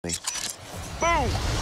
Boom!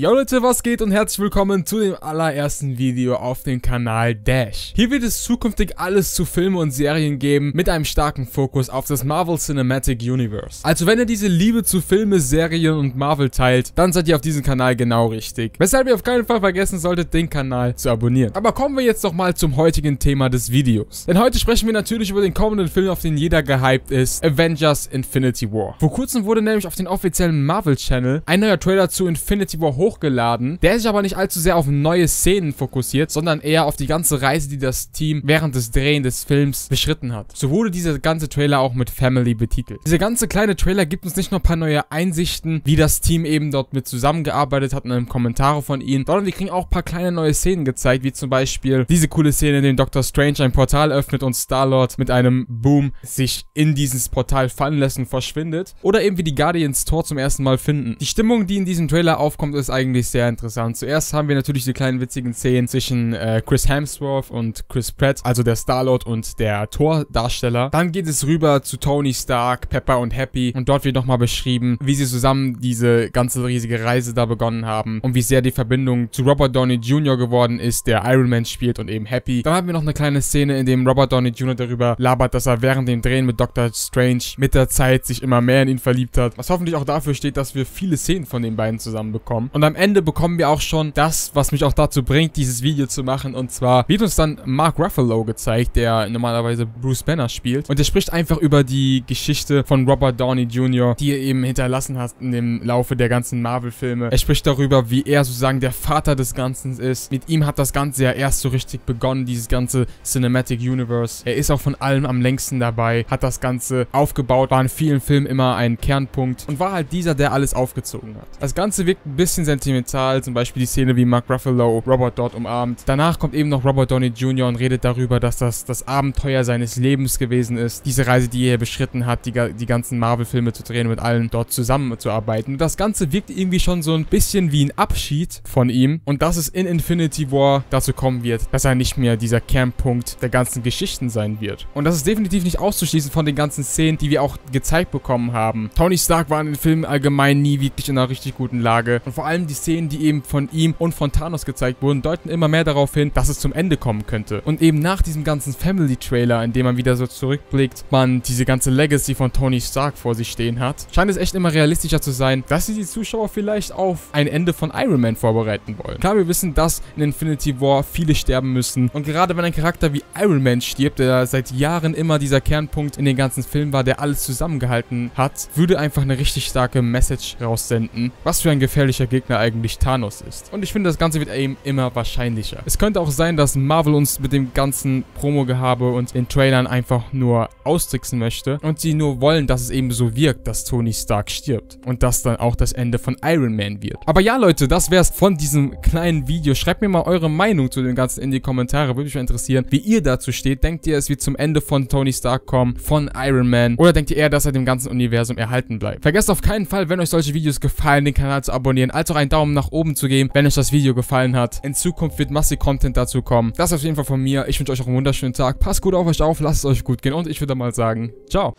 Yo Leute, was geht und herzlich willkommen zu dem allerersten Video auf dem Kanal Dash. Hier wird es zukünftig alles zu Filmen und Serien geben mit einem starken Fokus auf das Marvel Cinematic Universe. Also wenn ihr diese Liebe zu Filme, Serien und Marvel teilt, dann seid ihr auf diesem Kanal genau richtig. Weshalb ihr auf keinen Fall vergessen solltet, den Kanal zu abonnieren. Aber kommen wir jetzt doch mal zum heutigen Thema des Videos. Denn heute sprechen wir natürlich über den kommenden Film, auf den jeder gehypt ist, Avengers Infinity War. Vor kurzem wurde nämlich auf den offiziellen Marvel Channel ein neuer Trailer zu Infinity War hoch hochgeladen, der sich aber nicht allzu sehr auf neue Szenen fokussiert, sondern eher auf die ganze Reise, die das Team während des Drehen des Films beschritten hat. So wurde dieser ganze Trailer auch mit Family betitelt. Dieser ganze kleine Trailer gibt uns nicht nur ein paar neue Einsichten, wie das Team eben dort mit zusammengearbeitet hat in einem Kommentar von ihnen, sondern wir kriegen auch ein paar kleine neue Szenen gezeigt, wie zum Beispiel diese coole Szene, in der Doctor Strange ein Portal öffnet und Star-Lord mit einem Boom sich in dieses Portal fallen lässt und verschwindet. Oder eben wie die Guardians Tor zum ersten Mal finden. Die Stimmung, die in diesem Trailer aufkommt, ist eigentlich sehr interessant. Zuerst haben wir natürlich die kleinen witzigen Szenen zwischen äh, Chris Hemsworth und Chris Pratt, also der Star-Lord und der Thor-Darsteller. Dann geht es rüber zu Tony Stark, Pepper und Happy und dort wird nochmal beschrieben, wie sie zusammen diese ganze riesige Reise da begonnen haben und wie sehr die Verbindung zu Robert Downey Jr. geworden ist, der Iron Man spielt und eben Happy. Dann haben wir noch eine kleine Szene, in dem Robert Downey Jr. darüber labert, dass er während dem Drehen mit Doctor Strange mit der Zeit sich immer mehr in ihn verliebt hat, was hoffentlich auch dafür steht, dass wir viele Szenen von den beiden zusammen bekommen. Und am Ende bekommen wir auch schon das, was mich auch dazu bringt, dieses Video zu machen. Und zwar wird uns dann Mark Ruffalo gezeigt, der normalerweise Bruce Banner spielt. Und er spricht einfach über die Geschichte von Robert Downey Jr., die er eben hinterlassen hat in dem Laufe der ganzen Marvel-Filme. Er spricht darüber, wie er sozusagen der Vater des Ganzen ist. Mit ihm hat das Ganze ja erst so richtig begonnen, dieses ganze Cinematic Universe. Er ist auch von allem am längsten dabei, hat das Ganze aufgebaut, war in vielen Filmen immer ein Kernpunkt und war halt dieser, der alles aufgezogen hat. Das Ganze wirkt ein bisschen sentimental, zum Beispiel die Szene, wie Mark Ruffalo Robert dort umarmt. Danach kommt eben noch Robert Downey Jr. und redet darüber, dass das das Abenteuer seines Lebens gewesen ist. Diese Reise, die er beschritten hat, die, die ganzen Marvel-Filme zu drehen und mit allen dort zusammenzuarbeiten. Und das Ganze wirkt irgendwie schon so ein bisschen wie ein Abschied von ihm und dass es in Infinity War dazu kommen wird, dass er nicht mehr dieser Kernpunkt der ganzen Geschichten sein wird. Und das ist definitiv nicht auszuschließen von den ganzen Szenen, die wir auch gezeigt bekommen haben. Tony Stark war in den Filmen allgemein nie wirklich in einer richtig guten Lage und vor allem die Szenen, die eben von ihm und von Thanos gezeigt wurden, deuten immer mehr darauf hin, dass es zum Ende kommen könnte. Und eben nach diesem ganzen Family-Trailer, in dem man wieder so zurückblickt, man diese ganze Legacy von Tony Stark vor sich stehen hat, scheint es echt immer realistischer zu sein, dass sie die Zuschauer vielleicht auf ein Ende von Iron Man vorbereiten wollen. Klar, wir wissen, dass in Infinity War viele sterben müssen und gerade wenn ein Charakter wie Iron Man stirbt, der seit Jahren immer dieser Kernpunkt in den ganzen Filmen war, der alles zusammengehalten hat, würde einfach eine richtig starke Message raussenden, was für ein gefährlicher Gegner eigentlich Thanos ist. Und ich finde, das Ganze wird eben immer wahrscheinlicher. Es könnte auch sein, dass Marvel uns mit dem ganzen Promo-Gehabe und den Trailern einfach nur austricksen möchte und sie nur wollen, dass es eben so wirkt, dass Tony Stark stirbt und das dann auch das Ende von Iron Man wird. Aber ja, Leute, das wäre es von diesem kleinen Video. Schreibt mir mal eure Meinung zu dem Ganzen in die Kommentare. Würde mich interessieren, wie ihr dazu steht. Denkt ihr, es wird zum Ende von Tony Stark kommen, von Iron Man? Oder denkt ihr eher, dass er dem ganzen Universum erhalten bleibt? Vergesst auf keinen Fall, wenn euch solche Videos gefallen, den Kanal zu abonnieren, als auch einen Daumen nach oben zu geben, wenn euch das Video gefallen hat. In Zukunft wird massig Content dazu kommen. Das auf jeden Fall von mir. Ich wünsche euch auch einen wunderschönen Tag. Passt gut auf euch auf, lasst es euch gut gehen und ich würde mal sagen, ciao.